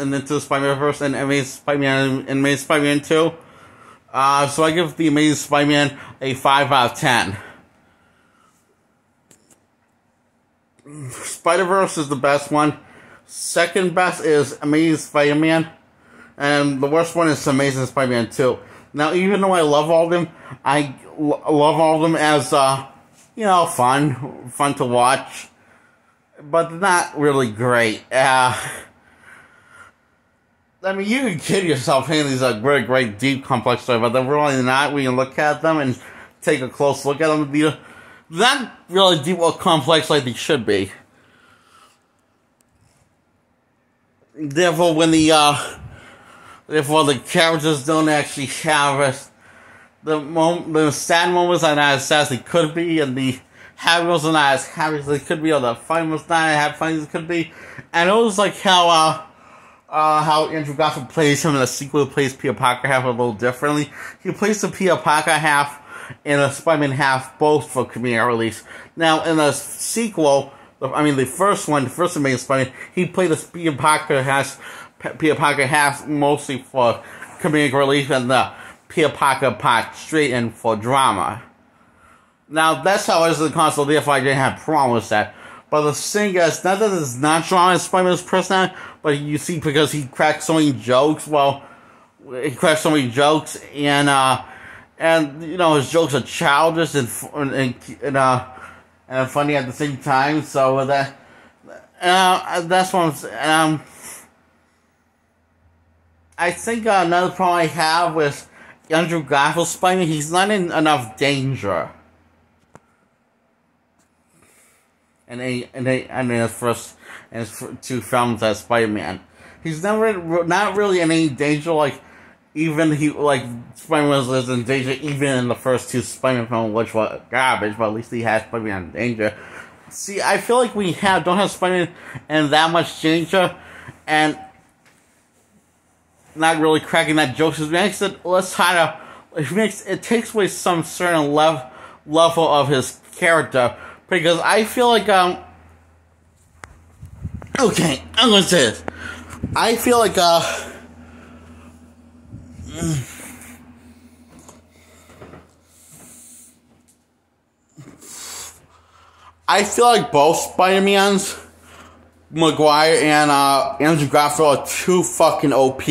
and Into the Spider-Verse and Amazing Spider-Man and Amazing Spider-Man 2. Uh, so I give the Amazing Spider-Man a 5 out of 10. Spider-Verse is the best one. Second best is Amazing Spider-Man. And the worst one is Amazing Spider-Man 2. Now, even though I love all of them, I l- love all of them as, uh, you know, fun. Fun to watch. But not really great. Uh, I mean, you can kid yourself saying these are great, great, deep, complex stories, but they're really not when you look at them and take a close look at them. They're not really deep or complex like they should be. Therefore, when the uh, therefore the characters don't actually have us, the mom- the sad moments are not as sad as they could be, and the happy moments are not as happy as they could be, or the funny moments not as happy as they could be. And it was like how uh, uh, how Andrew Garfield plays him in the sequel, plays Peter Parker half a little differently. He plays the Peter Parker half and the Spider-Man half both for community release. Now, in the sequel, I mean the first one, the first Amazing Spider-Man, he played the Peter Parker half, Peter Parker half mostly for comedic relief and the Peter Parker part straight in for drama. Now, that's how it is in the console, therefore I didn't have problems with that. But the thing is, not that it's not drama in Spider-Man's personality, but you see, because he cracks so many jokes, well, he cracks so many jokes, and, uh, and, you know, his jokes are childish and, and, and uh, and funny at the same time, so that, uh, that's what I'm saying, um, I think uh, another problem I have with Andrew Garfield's Spider-Man, he's not in enough danger. And a and a and in his first and his two films as Spider Man. He's never not really in any danger. Like even he like Spider Man was in danger even in the first two Spider Man films, which were garbage. But at least he has Spider Man in danger. See, I feel like we have don't have Spider Man in that much danger, and not really cracking that jokes. It makes it let's kind of it makes it takes away some certain level level of his character because I feel like um okay I'm gonna say this. I feel like uh I feel like both Spider-Mans Maguire and uh, Andrew Garfield are too fucking OP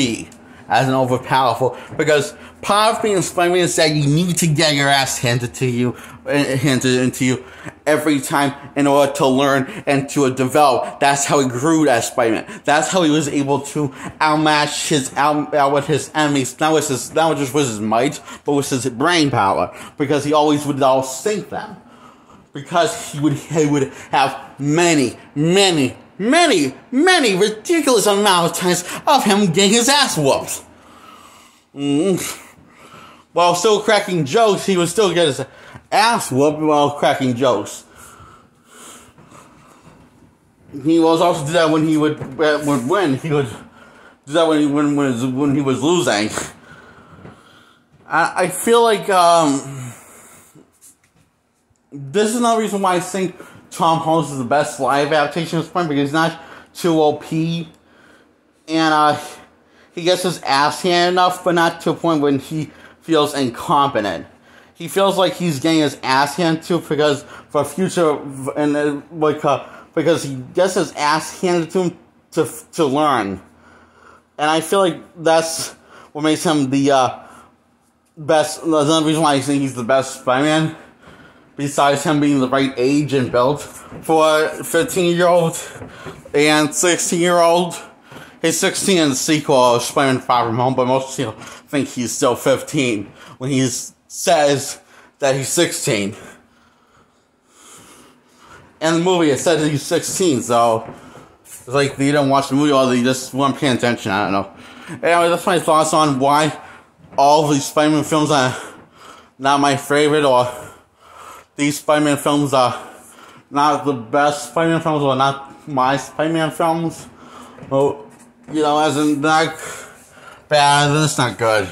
as an overpowerful because of being Spider-Man is that you need to get your ass handed to you, eh, handed into you every time in order to learn and to develop. That's how he grew as Spider-Man. That's how he was able to outmatch his out, out with his enemies. Not with his, not just with his might, but with his brain power, because he always would outsink them. Because he would, he would have many, many, many, many ridiculous amount of times of him getting his ass whooped. Mm. While still cracking jokes, he would still get his ass whooped while cracking jokes. He was also do that when he would uh, would win. He would do that when he when when, when he was losing. I I feel like um, this is another reason why I think Tom Holland is the best live adaptation of Spider-Man because he's not too OP, and uh, he gets his ass handed enough, but not to a point when he feels incompetent. He feels like he's getting his ass handed to because for future and uh, like uh, because he gets his ass handed to him to to learn, and I feel like that's what makes him the uh, best. Another reason why I think he's the best Spider-Man besides him being the right age and build for a 15 year old and 16 year old. He's 16 in the sequel Spider-Man Far From Home, but most people think he's still 15 when he says that he's 16. In the movie, it says he's 16, so it's like they didn't watch the movie or they just weren't paying attention. I don't know. Anyway, that's my thoughts on why all these Spider-Man films are not my favorite or these Spider-Man films are not the best Spider-Man films or not my Spider-Man films. Well, you know, as in not bad, then it's not good.